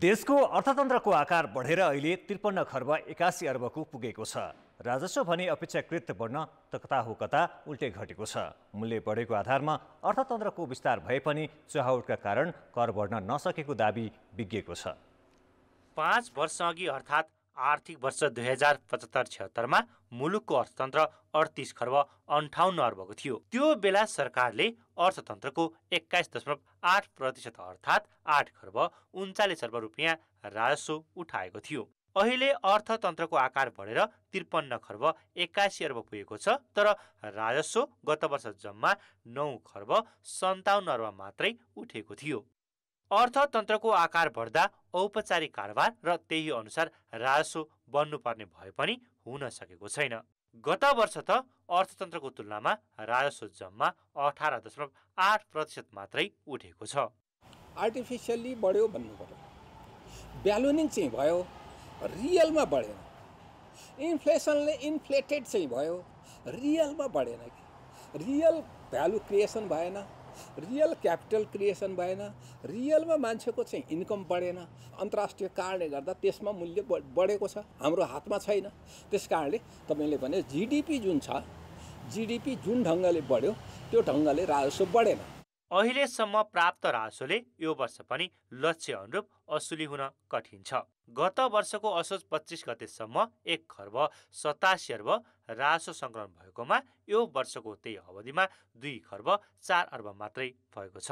देशको अर्थतन्त्रको आकार बढेर अहिले त्रिपन्न खर्ब एकासी अर्बको पुगेको छ। राजस्व भने अपेक्षाकृत बढ्न त कता हो कता उल्टे घटेको छ। मूल्य बढेको आधारमा अर्थतन्त्रको विस्तार भए पनि चुहाउटका कारण कर बढ्न नसकेको दावी विज्ञको छ। पाँच वर्षअघि अर्थात् आर्थिक वर्ष दुई हजार पचहत्तर छिहत्तरमा मुलुकको अर्थतन्त्र अडतिस खर्ब अन्ठाउन्न अर्बको थियो। त्यो बेला सरकारले अर्थतन्त्रको एक्काइस दशमलव आठ प्रतिशत अर्थात् आठ खर्ब उन्चालिस अर्ब रुपियाँ राजस्व उठाएको थियो। अहिले अर्थतन्त्रको आकार बढेर त्रिपन्न खर्ब एक्कासी अर्ब पुगेको छ तर राजस्व गत वर्ष जम्मा नौ खर्ब सन्ताउन्न अर्ब मात्रै उठेको थियो। अर्थतन्त्रको आकार बढ्दा औपचारिक कारोबार र त्यही अनुसार राजस्व बन्नुपर्ने भए पनि हुन सकेको छैन। गत वर्ष त अर्थतन्त्रको तुलनामा राजस्व जम्मा अठार दशमलव आठ प्रतिशत मात्रै उठेको छ। आर्टिफिसियल्ली बढ्यो भन्नु पर्यो। ब्यालुनिङ चाहिँ भयो रियलमा बढेन। इन्फ्लेसनले इन्फ्लेटेड चाहिँ भयो रियलमा बढेन कि। रियल भ्यालु क्रिएसन भएन। रियल क्यापिटल क्रिएसन भएन रियलमा मान्छेको चाहिँ इन्कम बढेन अन्तर्राष्ट्रिय कारणले गर्दा त्यसमा मूल्य बढेको छ हाम्रो हातमा छैन। त्यस कारणले तपाईँले भने जिडिपी जुन छ जिडिपी जुन ढङ्गले बढ्यो त्यो ढङ्गले राजस्व बढेन। अहिलेसम्म प्राप्त राजस्वले यो वर्ष पनि लक्ष्य अनुरूप असुली हुन कठिन छ। गत वर्षको असोज पच्चिस गतेसम्म एक खर्ब सतासी अर्ब राजस्व सङ्कलन भएकोमा यो वर्षको त्यही अवधिमा दुई खर्ब चार अर्ब मात्रै भएको छ।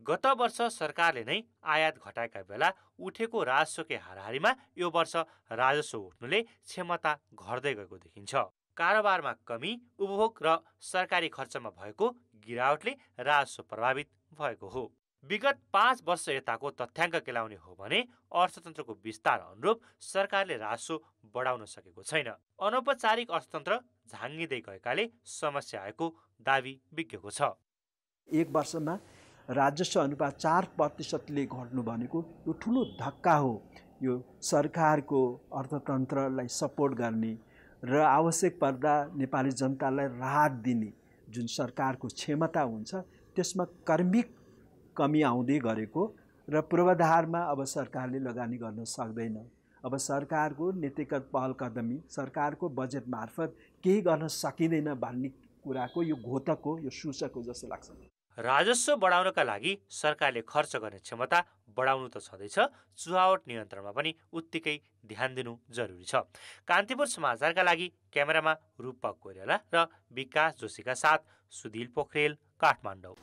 गत वर्ष सरकारले नै आयात घटाएका बेला उठेको राजस्वकै हाराहारीमा यो वर्ष राजस्व उठ्नुले क्षमता घट्दै गएको देखिन्छ। कारोबारमा कमी उपभोग र सरकारी खर्चमा भएको गिरावटले राजस्व प्रभावित भएको हो। विगत पाँच वर्ष यताको तथ्याङ्क केलाउने हो भने अर्थतन्त्रको विस्तार अनुरूप सरकारले राजस्व बढाउन सकेको छैन। अनौपचारिक अर्थतन्त्र झाङ्गिँदै गएकाले समस्या आएको दावी विज्ञको छ। एक वर्षमा राजस्व अनुपात चार प्रतिशतले घट्नु भनेको यो ठुलो धक्का हो। यो सरकारको अर्थतन्त्रलाई सपोर्ट गर्ने र आवश्यक पर्दा नेपाली जनतालाई राहत दिने जुन सरकारको क्षमता हुन्छ त्यसमा कर्मिक कमी आउँदै गरेको र पूर्वाधारमा अब सरकारले लगानी गर्न सक्दैन। अब सरकारको नीतिगत पहल कदमी सरकारको बजेट मार्फत केही गर्न सकिँदैन भन्ने कुराको यो घोतक हो यो सूचक हो जस्तो लाग्छ। राजस्व बढाउनका लागि सरकारले खर्च गर्ने क्षमता बढाउनु त छँदैछ चुहावट नियन्त्रणमा पनि उत्तिकै ध्यान दिनु जरुरी छ। कान्तिपुर समाचारका लागि क्यामेरामा रूपक कोइराला र विकास जोशीका साथ सुधिल पोखरेल काठमाडौँ।